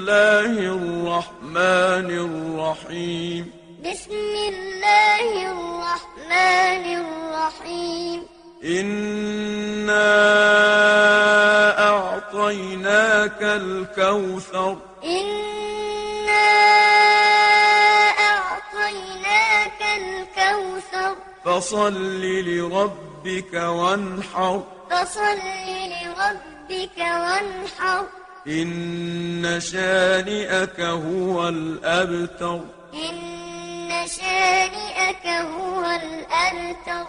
الله الرحمن الرحيم بسم الله الرحمن الرحيم إنا أعطيناك الكوثر إنا أعطيناك الكوثر فصل لربك وانحر فصل لربك وانحر إن شانئك هو الأبتر. إن شانئك هو الأبتر.